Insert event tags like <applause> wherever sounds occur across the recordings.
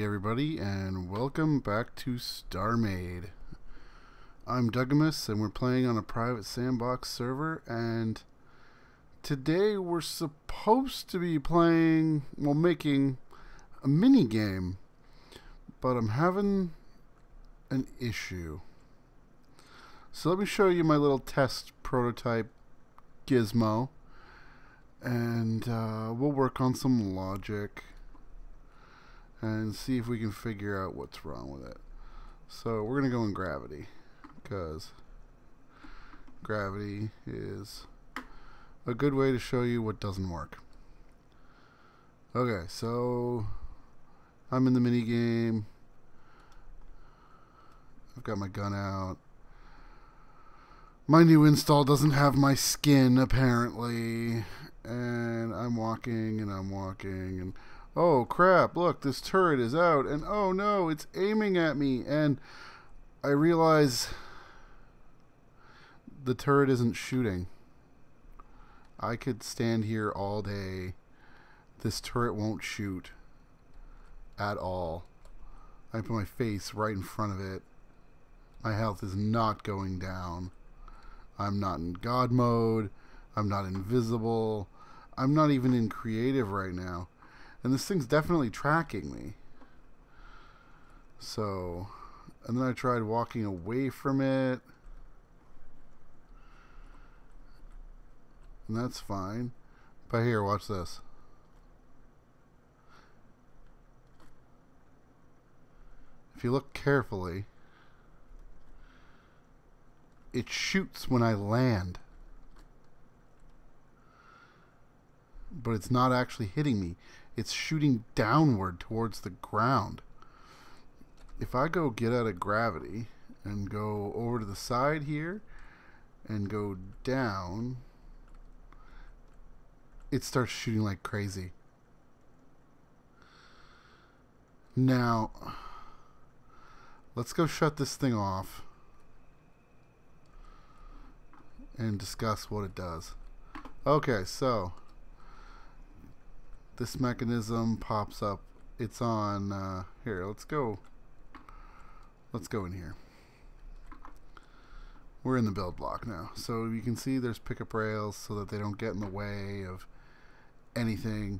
everybody, and welcome back to StarMade. I'm Dougimus, and we're playing on a private sandbox server, and today we're supposed to be playing, well, making a mini game, but I'm having an issue. So let me show you my little test prototype gizmo, and uh, we'll work on some logic and see if we can figure out what's wrong with it. So we're going to go in gravity because gravity is a good way to show you what doesn't work. Okay, so I'm in the mini game. I've got my gun out. My new install doesn't have my skin apparently, and I'm walking and I'm walking and oh crap, look, this turret is out, and oh no, it's aiming at me, and I realize the turret isn't shooting. I could stand here all day. This turret won't shoot at all. I put my face right in front of it. My health is not going down. I'm not in God mode. I'm not invisible. I'm not even in creative right now. And this thing's definitely tracking me. So, and then I tried walking away from it. And that's fine. But here, watch this. If you look carefully, it shoots when I land. But it's not actually hitting me it's shooting downward towards the ground. If I go get out of gravity and go over to the side here and go down, it starts shooting like crazy. Now, let's go shut this thing off and discuss what it does. Okay, so this mechanism pops up. It's on, uh, here, let's go, let's go in here. We're in the build block now. So you can see there's pickup rails so that they don't get in the way of anything.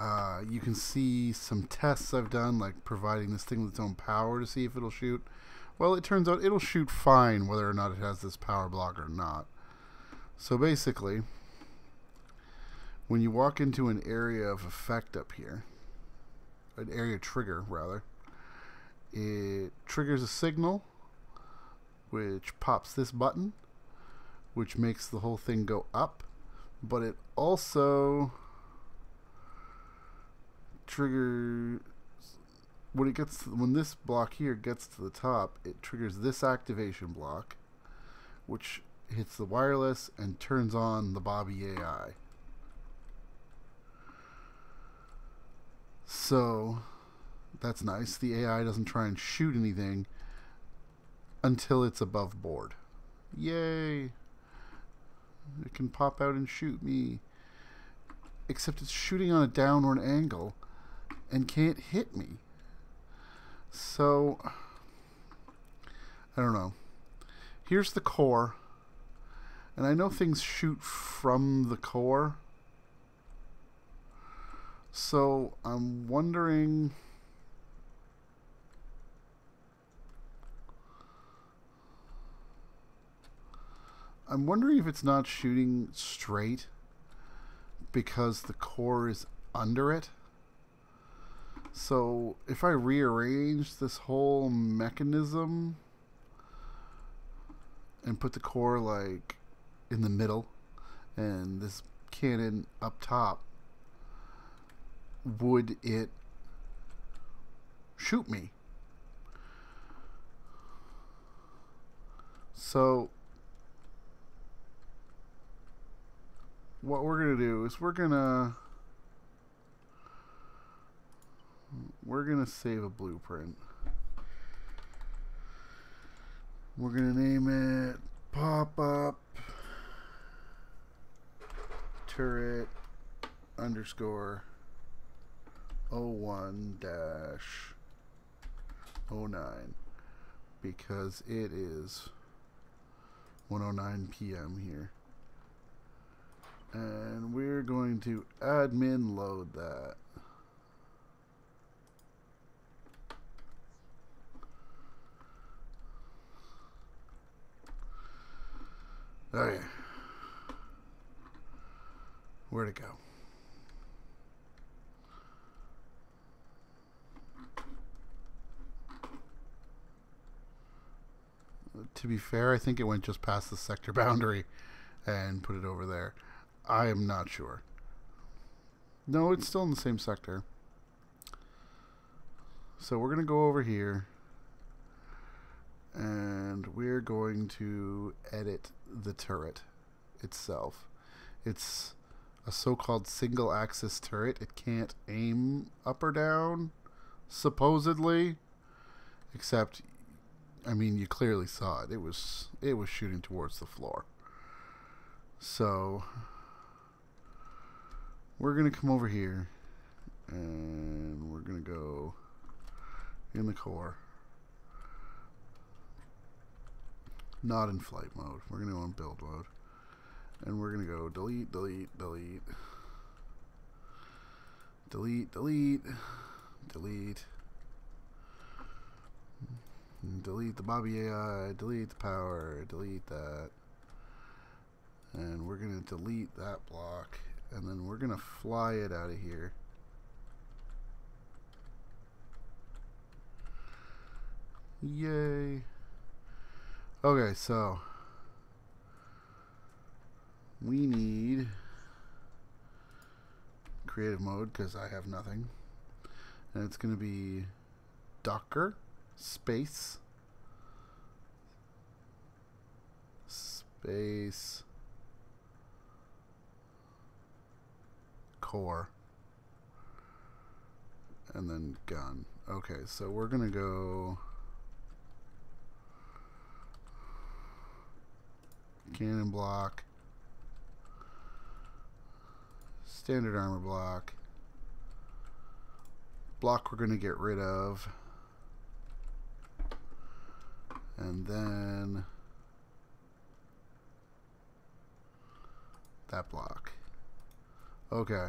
Uh, you can see some tests I've done, like providing this thing with its own power to see if it'll shoot. Well, it turns out it'll shoot fine whether or not it has this power block or not. So basically, when you walk into an area of effect up here, an area trigger rather, it triggers a signal which pops this button which makes the whole thing go up but it also triggers when it gets when this block here gets to the top it triggers this activation block which hits the wireless and turns on the Bobby AI So that's nice. The AI doesn't try and shoot anything until it's above board. Yay! It can pop out and shoot me. Except it's shooting on a downward angle and can't hit me. So, I don't know. Here's the core. And I know things shoot from the core. So I'm wondering. I'm wondering if it's not shooting straight because the core is under it. So if I rearrange this whole mechanism and put the core like in the middle and this cannon up top would it shoot me? So what we're going to do is we're going to we're going to save a blueprint. We're going to name it pop up turret underscore 01 dash 109 because it is 109 p.m. here. And we're going to admin load that. Okay. Where'd it go? To be fair, I think it went just past the sector <laughs> boundary and put it over there. I am not sure. No, it's still in the same sector. So we're going to go over here and we're going to edit the turret itself. It's a so-called single axis turret. It can't aim up or down, supposedly. Except, I mean, you clearly saw it. It was it was shooting towards the floor. So we're gonna come over here, and we're gonna go in the core. Not in flight mode. We're gonna go in build mode and we're gonna go delete, delete, delete, delete, delete, delete, delete the Bobby AI, delete the power, delete that, and we're gonna delete that block, and then we're gonna fly it out of here. Yay. Okay, so we need creative mode because I have nothing. And it's going to be Docker space space core and then gun. Okay, so we're to go cannon block Standard armor block. Block we're to get rid of. And then that block. Okay.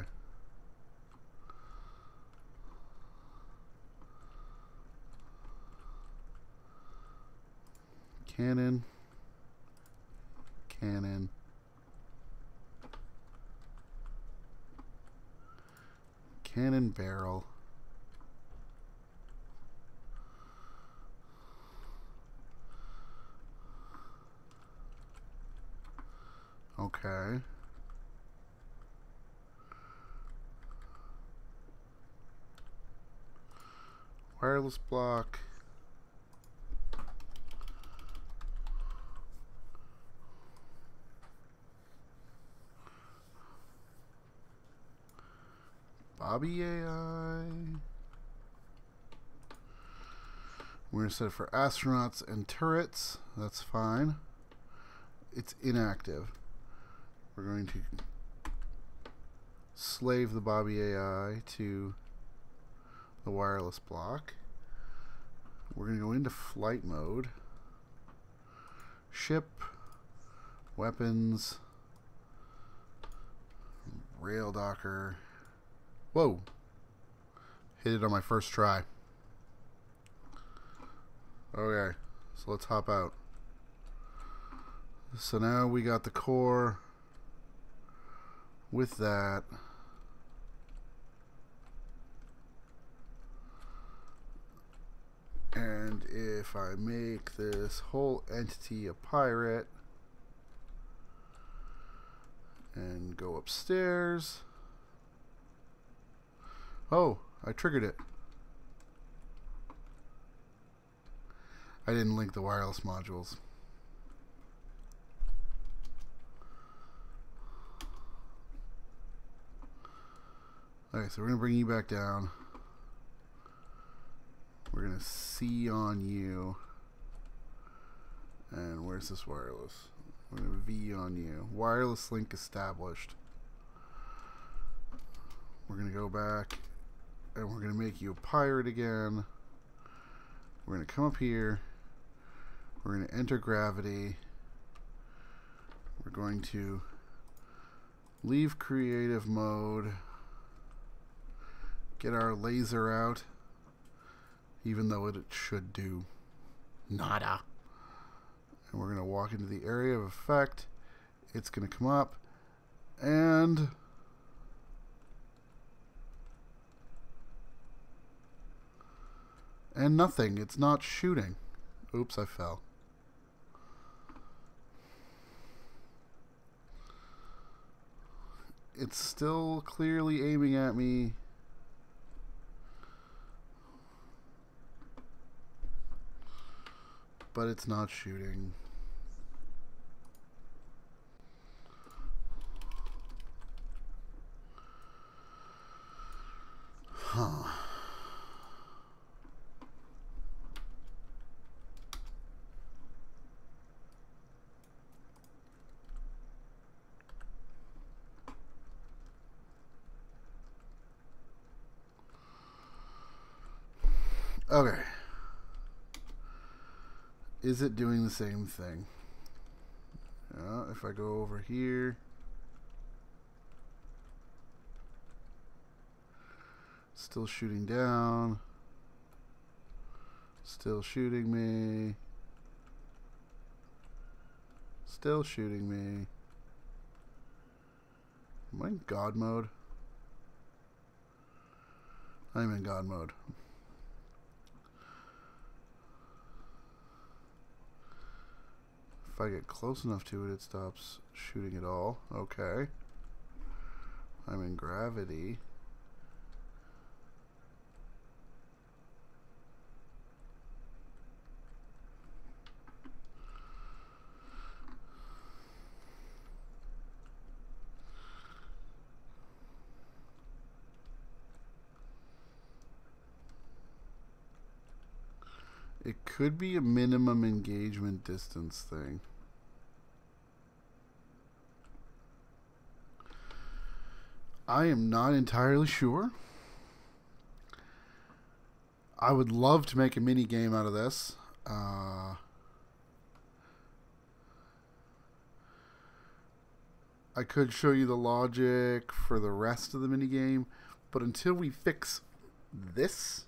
Cannon. Cannon. cannon barrel. Okay. Wireless block. Bobby AI. We're to set it for astronauts and turrets. That's fine. It's inactive. We're going to slave the Bobby AI to the wireless block. We're going to go into flight mode. Ship, weapons, rail docker, Whoa. Hit it on my first try. Okay, so let's hop out. So now we got the core with that. And if I make this whole entity a pirate and go upstairs, Oh, I triggered it. I didn't link the wireless modules. Alright, so we're going to bring you back down. We're going to C on you. And where's this wireless? We're going to V on you. Wireless link established. We're going to go back and we're going to make you a pirate again. We're We're going to come up here. We're going to enter gravity. We're going to leave creative mode. Get our laser out. Even though it should do nada. And we're going to walk into the area of effect. It's going to come up. And... And nothing. It's not shooting. Oops, I fell. It's still clearly aiming at me. But it's not shooting. Huh. Okay. Is it doing the same thing? Uh, if I go over here. Still shooting down. Still shooting me. Still shooting me. Am I in God mode? I'm in God mode. If I get close enough to it, it stops shooting at all. Okay. I'm in gravity. It could be a minimum engagement distance thing. I am not entirely sure. I would love to make a mini game out of this. Uh, I could show you the logic for the rest of the mini game, but until we fix this,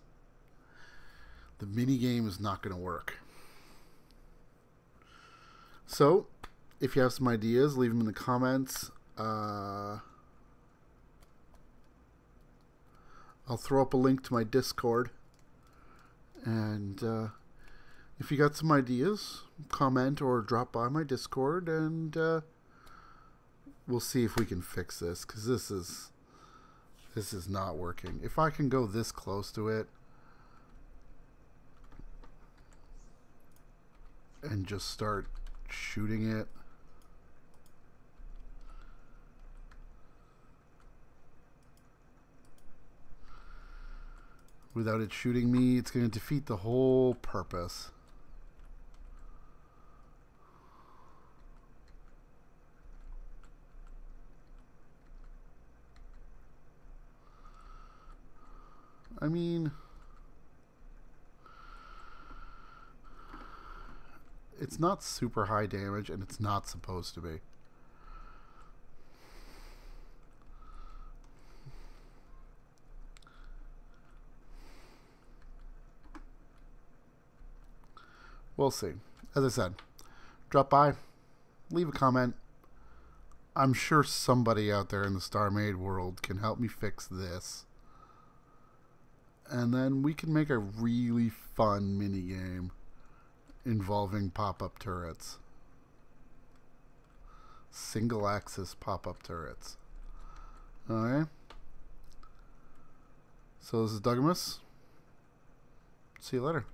the mini game is not going to work. So, if you have some ideas, leave them in the comments. Uh, I'll throw up a link to my Discord. And uh, if you got some ideas, comment or drop by my Discord, and uh, we'll see if we can fix this because this is this is not working. If I can go this close to it, and just start shooting it. Without it shooting me, it's going to defeat the whole purpose. I mean... it's not super high damage, and it's not supposed to be. We'll see. As I said, drop by, leave a comment. I'm sure somebody out there in the StarMade world can help me fix this. And then we can make a really fun mini game involving pop-up turrets. Single axis pop-up turrets. Alright. So this is Dougimus. See you later.